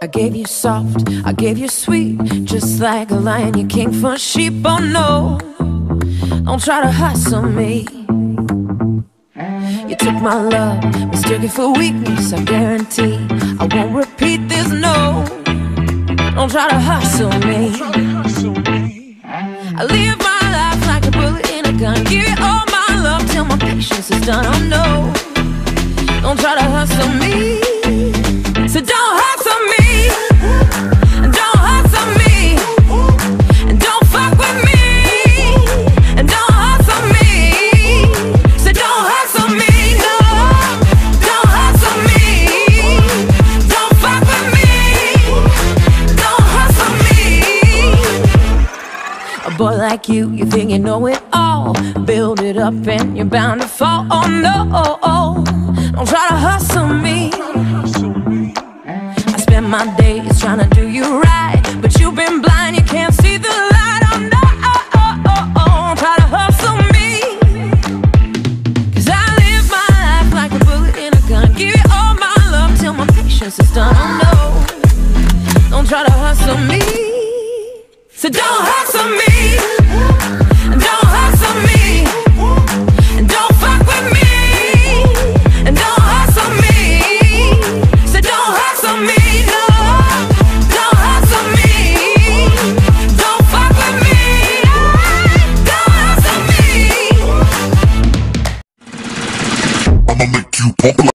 I gave you soft, I gave you sweet, just like a lion, you came for sheep. Oh no, don't try to hustle me. You took my love, mistook it for weakness. I guarantee I won't repeat this. No, don't try to hustle me. I live my life like a bullet in a gun. Give you all my love till my patience is done. Oh no, don't try to hustle me. Boy like you, you think you know it all. Build it up and you're bound to fall. Oh no. Don't try to hustle me. I spend my days trying to do you right, but you've been blind, you can't see the light. Oh no, don't try to hustle me. Cause I live my life like a bullet in a gun. Give you all my love till my patience is done. Oh no, don't try to hustle me. So don't Pokemon.